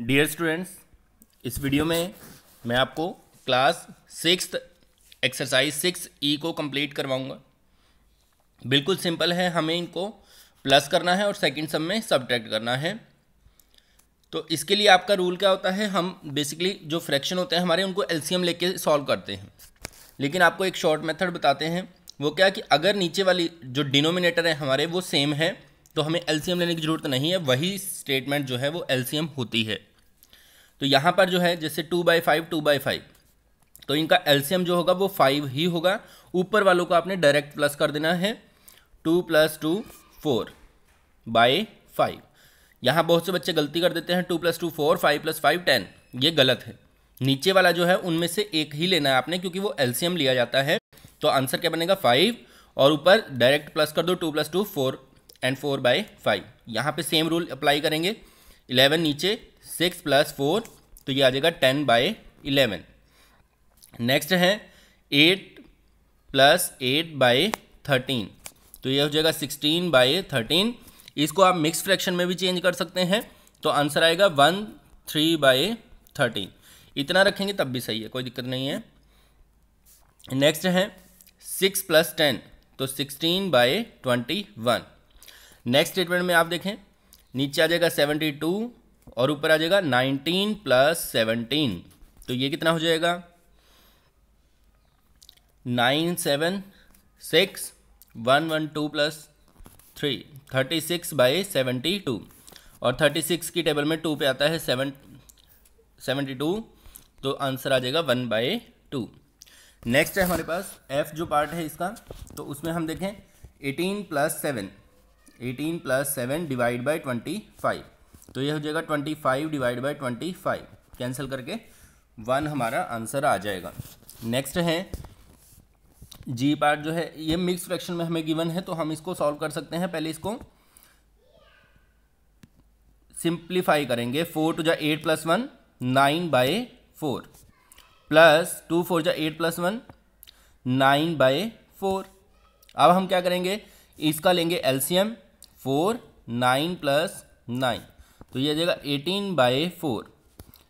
Dear students इस video में मैं आपको class six exercise six E को कंप्लीट करवाऊँगा। बिल्कुल सिंपल है, हमें इनको प्लस करना है और सेकंड सम में सब्ट्रैक्ट करना है। तो इसके लिए आपका रूल क्या होता है, हम बेसिकली जो फ्रैक्शन होते हैं हमारे, उनको एलसीएम लेके सॉल्व करते हैं। लेकिन आपको एक शॉर्ट मेथड बताते हैं, वो क्या कि अगर नीचे वाली जो डिनोमिनेटर है हमारे, वो सेम है तो हमें एलसीएम लेने की ज़रूरत नहीं है, वही स्टेटमेंट जो है वो एलसीएम होती है। तो यहाँ पर जो है, जैसे two by five two by five तो इनका एल्सियम जो होगा वो फाइव ही होगा। ऊपर वालों को आपने डायरेक्ट प्लस कर देना है। Two plus two four by five यहाँ बहुत से बच्चे गलती कर देते हैं two plus two four five plus five ten ये गलत है। नीचे वाला जो है, उनमें से एक ही लेना है आपने, क्योंकि वो एल्सियम लिया जाता है। तो आंसर क्या बनेगा? फाइव और ऊपर डायरेक्ट प्लस कर दो two plus two four and four by five यहाँ पे सेम रूल अप्लाई करेंगे। इलेवन नीचे सिक्स प्लस फोर तो ये आ जाएगा टेन बाई इलेवन। नेक्स्ट है eight plus eight by thirteen तो ये हो जाएगा सिक्सटीन बाई थर्टीन। इसको आप मिक्स फ्रैक्शन में भी चेंज कर सकते हैं तो आंसर आएगा वन थ्री बाई थर्टीन। इतना रखेंगे तब भी सही है, कोई दिक्कत नहीं है। नेक्स्ट है सिक्स प्लस टेन तो sixteen by twenty one. Next statement में आप देखें, नीचे आ जाएगा सेवेंटी टू और ऊपर आ जाएगा नाइनटीन प्लस सेवनटीन। तो ये कितना हो जाएगा? Nine seven six, one one two plus three, thirty six by seventy two. और थर्टी सिक्स की टेबल में टू पे आता है सेवन सेवेंटी टू। तो आंसर आ जाएगा वन बाई टू। नेक्स्ट है हमारे पास एफ़ जो पार्ट है इसका तो उसमें हम देखें eighteen plus seven, eighteen plus seven divide by twenty five. तो ये हो जाएगा twenty five divide by twenty five cancel करके वन हमारा आंसर आ जाएगा। नेक्स्ट है जी पार्ट जो है, ये मिक्स फ्रैक्शन में हमें गिवन है तो हम इसको सॉल्व कर सकते हैं। पहले इसको सिंप्लीफाई करेंगे। फोर टू जा eight plus one nine by four plus two four जा eight plus one nine by four अब हम क्या करेंगे? इसका लेंगे LCM four nine plus nine तो ये आ जाएगा एटीन बाई फोर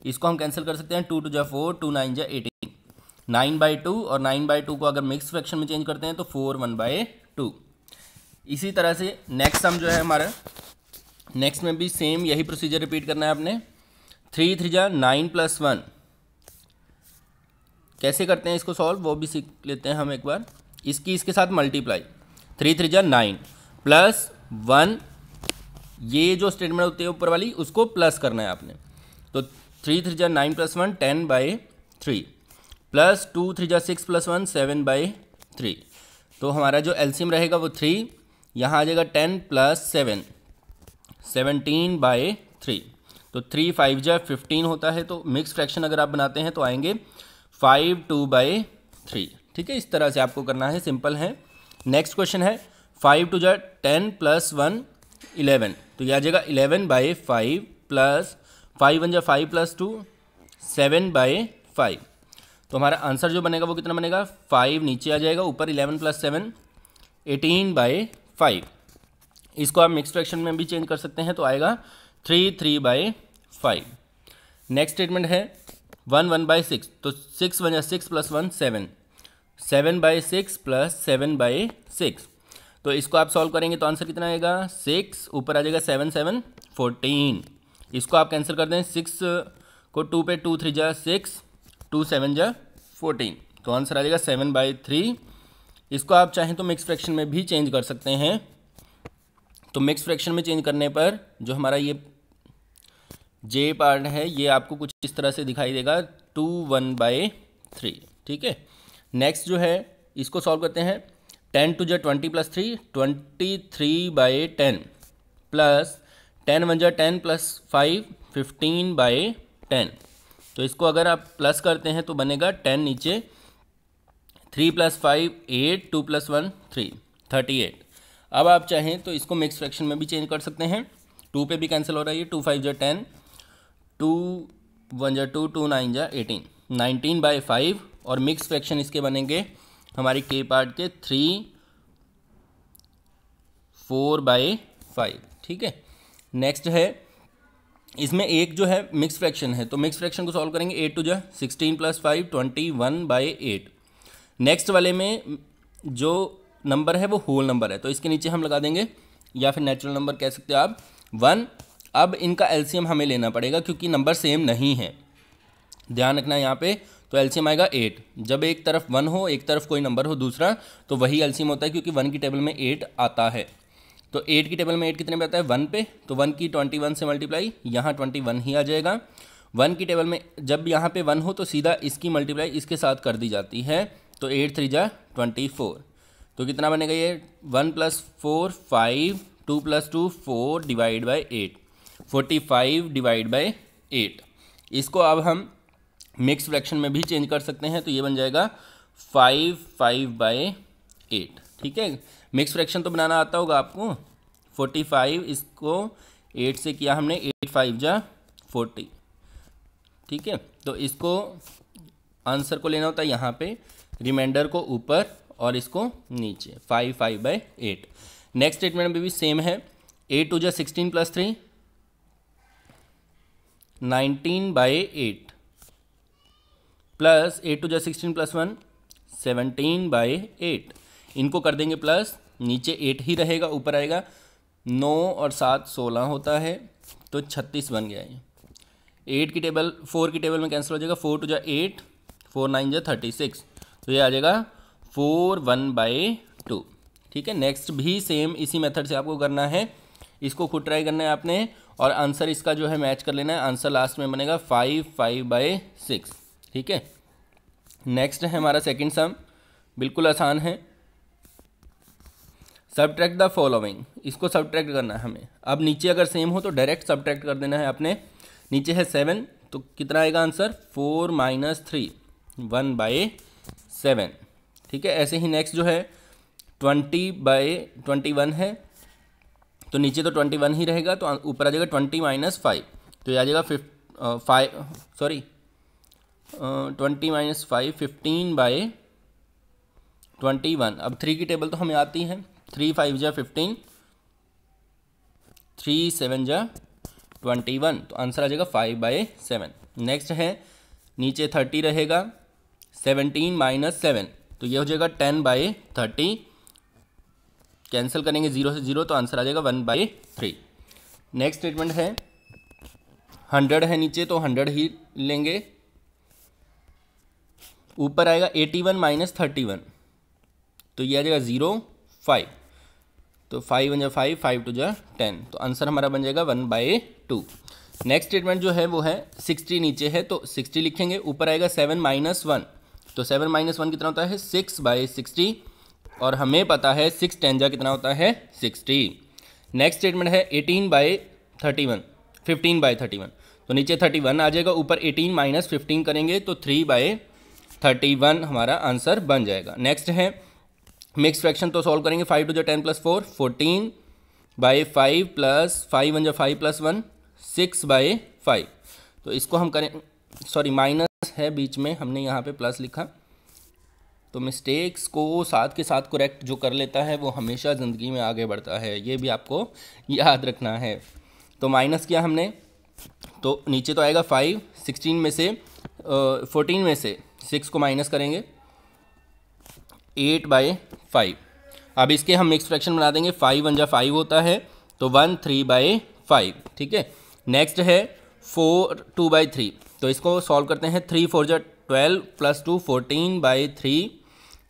इसको हम कैंसिल कर सकते हैं टू टू जा फोर टू नाइन जा एटीन नाइन बाई टू और नाइन बाई टू को अगर मिक्स फ्रैक्शन में चेंज करते हैं तो फोर वन बाई टू इसी तरह से नेक्स्ट सम जो है हमारा नेक्स्ट में भी सेम यही प्रोसीजर रिपीट करना है आपने. थ्री थ्री जा नाइन प्लस वन कैसे करते हैं इसको सॉल्व वो भी सीख लेते हैं हम एक बार. इसकी, इसके साथ मल्टीप्लाई थ्री थ्री जा नाइन प्लस वन ये जो स्टेटमेंट होती है ऊपर वाली, उसको प्लस करना है आपने। तो थ्री थ्री जा nine plus one ten by three plus two three जा six plus one seven by three तो हमारा जो एल्सियम रहेगा वो थ्री यहाँ आ जाएगा ten plus seven seventeen by three तो थ्री फाइव जा फिफ्टीन होता है तो मिक्स फ्रैक्शन अगर आप बनाते हैं तो आएँगे फाइव टू बाई थ्री ठीक है, इस तरह से आपको करना है सिंपल है। नेक्स्ट क्वेश्चन है फाइव टू जा टेन प्लस वन इलेवन तो यह आ जाएगा eleven by five plus five one जा five plus two seven by five तो हमारा आंसर जो बनेगा वो कितना बनेगा? फाइव नीचे आ जाएगा, ऊपर eleven plus seven eighteen by five इसको आप मिक्स फ्रैक्शन में भी चेंज कर सकते हैं तो आएगा three three by five next statement है वन वन बाई सिक्स तो सिक्स वन या six plus one seven seven by six plus seven by six तो इसको आप सॉल्व करेंगे तो आंसर कितना आएगा? सिक्स ऊपर आ जाएगा सेवन सेवन फोर्टीन इसको आप कैंसिल कर दें। सिक्स को टू पे टू थ्री जा सिक्स टू सेवन जा फोर्टीन तो आंसर आ जाएगा सेवन बाई थ्री इसको आप चाहें तो मिक्स फ्रैक्शन में भी चेंज कर सकते हैं। तो मिक्स फ्रैक्शन में चेंज करने पर जो हमारा ये जे पार्ट है, ये आपको कुछ इस तरह से दिखाई देगा। टू वन बाई थ्री ठीक है? नेक्स्ट जो है, इसको सॉल्व करते हैं। टेन टू जो twenty plus three, twenty three by ten, plus ten one जो ten plus five, fifteen by ten. तो इसको अगर आप प्लस करते हैं तो बनेगा टेन नीचे, three plus five, eight, two plus one, three, thirty eight. अब आप चाहें तो इसको मिक्स फ्रैक्शन में भी चेंज कर सकते हैं। टू पे भी कैंसिल हो रहा है टू फाइव जो टेन, टू वन जो टू टू नाइन जो एटीन। नाइनटीन बाई फाइव और मिक्स फ्रैक्शन इसके बनेंगे हमारी के पार्ट के थ्री फोर बाई फाइव ठीक है? नेक्स्ट है, इसमें एक जो है मिक्स फ्रैक्शन है तो मिक्स फ्रैक्शन को सॉल्व करेंगे एट टू जो sixteen plus five twenty one by eight next वाले में जो नंबर है, वो होल नंबर है तो इसके नीचे हम लगा देंगे, या फिर नेचुरल नंबर कह सकते हो आप वन अब इनका एलसीएम हमें लेना पड़ेगा, क्योंकि नंबर सेम नहीं है। ध्यान रखना यहाँ पे तो एलसीएम आएगा एट जब एक तरफ़ वन हो, एक तरफ़ कोई नंबर हो, दूसरा तो वही एलसीएम होता है क्योंकि वन की टेबल में एट आता है। तो एट की टेबल में एट कितने पे आता है? वन पे। तो वन की ट्वेंटी वन से मल्टीप्लाई यहाँ ट्वेंटी वन ही आ जाएगा। वन की टेबल में, जब यहाँ पे वन हो तो सीधा इसकी मल्टीप्लाई इसके साथ कर दी जाती है। तो एट थ्री जा ट्वेंटी फोर तो कितना बनेगा ये? One plus four five two plus two four divide by eight forty five divide by eight इसको अब हम मिक्स फ्रैक्शन में भी चेंज कर सकते हैं तो ये बन जाएगा फाइव फाइव बाई एट ठीक है? मिक्स फ्रैक्शन तो बनाना आता होगा आपको। फोर्टी फाइव इसको एट से किया हमने एट फाइव जा फोर्टी ठीक है? तो इसको आंसर को लेना होता है यहाँ पे रिमाइंडर को ऊपर और इसको नीचे five five by eight next statement में भी सेम है। एट टू जा sixteen plus three nineteen by eight plus eight two जा sixteen plus one, seventeen by eight. इनको कर देंगे प्लस, नीचे एट ही रहेगा, ऊपर आएगा। नौ और सात सोलह होता है तो छत्तीस बन गया ये। एट की टेबल, फोर की टेबल में कैंसिल हो जाएगा, फोर टू जा एट, फोर नाइन जा थर्टी सिक्स। तो ये आ जाएगा, फोर वन बाई टू। ठीक है नेक्स्ट भी सेम इसी मेथड से आपको करना है। इसको खुद ट्राई करना है आपने, और आंसर इसका जो है मैच कर लेना है। आंसर लास्ट में बनेगा फाइव फाइव बाई सिक्स ठीक है? नेक्स्ट है हमारा सेकंड सम बिल्कुल आसान है। सब्ट्रैक्ट द फॉलोइंग इसको सब्ट्रैक्ट करना है हमें। अब नीचे अगर सेम हो तो डायरेक्ट सब्ट्रैक्ट कर देना है अपने नीचे है सेवन तो कितना आएगा answer four minus three one by seven ठीक है? ऐसे ही नेक्स्ट जो है ट्वेंटी बाई ट्वेंटी वन है। तो नीचे तो ट्वेंटी वन ही रहेगा तो ऊपर आ जाएगा ट्वेंटी माइनस फाइव तो आ जाएगा fif five sorry twenty minus five fifteen by twenty one. अब थ्री की टेबल तो हमें आती है। थ्री फाइव जा फिफ्टीन थ्री सेवन जा ट्वेंटी वन तो आंसर आ जाएगा फाइव बाई सेवन नेक्स्ट है, नीचे थर्टी रहेगा सेवनटीन माइनस सेवन तो ये हो जाएगा टेन बाई थर्टी कैंसिल करेंगे ज़ीरो से ज़ीरो तो आंसर आ जाएगा one by three next statement है हंड्रेड है नीचे तो हंड्रेड ही लेंगे। ऊपर आएगा eighty one minus thirty one तो ये आ जाएगा ज़ीरो फाइव तो फाइव वन जा फाइव फाइव टू जा टेन तो आंसर हमारा बन जाएगा one by two next statement जो है, वो है सिक्सटी नीचे है तो सिक्सटी लिखेंगे। ऊपर आएगा सेवन माइनस वन तो सेवन माइनस वन कितना होता है? सिक्स बाई सिक्सटी और हमें पता है सिक्स टेन जा कितना होता है? सिक्सटी नेक्स्ट स्टेटमेंट है eighteen by thirty one fifteen by thirty one तो नीचे थर्टी वन आ जाएगा, ऊपर एटीन माइनस फिफ्टीन करेंगे तो थ्री बाई थर्टी वन हमारा आंसर बन जाएगा। नेक्स्ट है मिक्स फ्रैक्शन तो सॉल्व करेंगे फाइव टू जो ten plus four fourteen by five plus five one जो five plus one six by five तो इसको हम करें सॉरी माइनस है बीच में, हमने यहाँ पे प्लस लिखा। तो मिस्टेक्स को साथ के साथ करेक्ट जो कर लेता है, वो हमेशा ज़िंदगी में आगे बढ़ता है। ये भी आपको याद रखना है। तो माइनस किया हमने तो नीचे तो आएगा फाइव सिक्सटीन में से फोर्टीन में से। सिक्स को माइनस करेंगे, एट बाई फाइव। अब इसके हम मिक्स फ्रैक्शन बना देंगे, फाइव वन जा फाइव होता है तो वन थ्री बाई फाइव, ठीक है? नेक्स्ट है फोर टू बाई थ्री तो इसको सॉल्व करते हैं, थ्री फोर जा twelve plus two fourteen by three,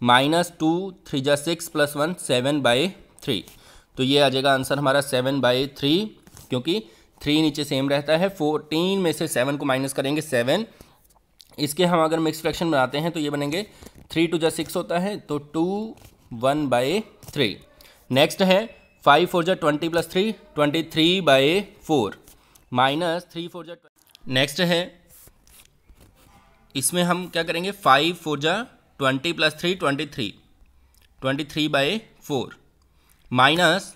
minus two three जा six plus one, seven by three. तो ये आ जाएगा आंसर हमारा सेवन बाई थ्री, क्योंकि थ्री नीचे सेम रहता है, फोर्टीन में से सेवन को माइनस करेंगे, सेवन इसके हम अगर मिक्स फ्रैक्शन बनाते हैं तो ये बनेंगे थ्री टू जा सिक्स होता है तो two one by three next है फाइव फोर जा twenty plus three twenty three by four minus three four जा नेक्स्ट है, इसमें हम क्या करेंगे? फाइव फोर जा twenty plus three twenty three twenty three by four minus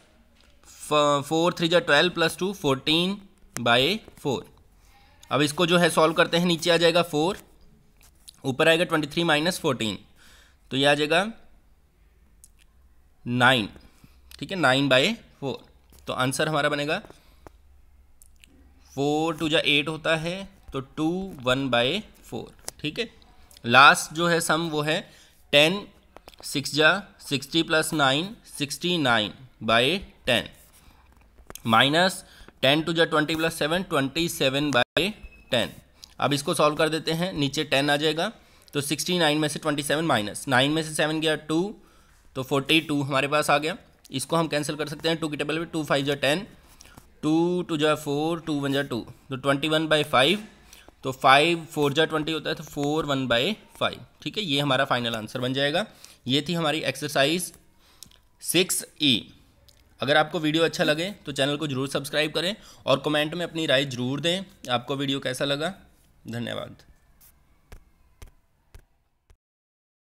four three जा twelve plus two fourteen by four अब इसको जो है सॉल्व करते हैं, नीचे आ जाएगा फोर ऊपर आएगा ट्वेंटी थ्री माइनस फोर्टीन तो ये आ जाएगा नाइन ठीक है नाइन बाई फोर तो आंसर हमारा बनेगा फोर टू जा एट होता है तो टू वन बाय फोर ठीक है लास्ट जो है सम वो है टेन सिक्स जा sixty plus nine sixty nine by ten minus ten two जा twenty plus seven twenty seven by ten अब इसको सॉल्व कर देते हैं, नीचे टेन आ जाएगा तो सिक्सटी नाइन में से ट्वेंटी सेवन माइनस नाइन में से सेवन गया टू तो फोर्टी टू हमारे पास आ गया। इसको हम कैंसिल कर सकते हैं टू की टेबल में टू फाइव जो टेन टू टू जा फोर टू वन जा टू तो ट्वेंटी वन बाई फाइव तो फाइव फोर जो ट्वेंटी होता है तो फोर वन बाई फाइव ठीक है? ये हमारा फाइनल आंसर बन जाएगा। ये थी हमारी एक्सरसाइज सिक्स ई अगर आपको वीडियो अच्छा लगे तो चैनल को ज़रूर सब्सक्राइब करें और कमेंट में अपनी राय ज़रूर दें। आपको वीडियो कैसा लगा? धन्यवाद।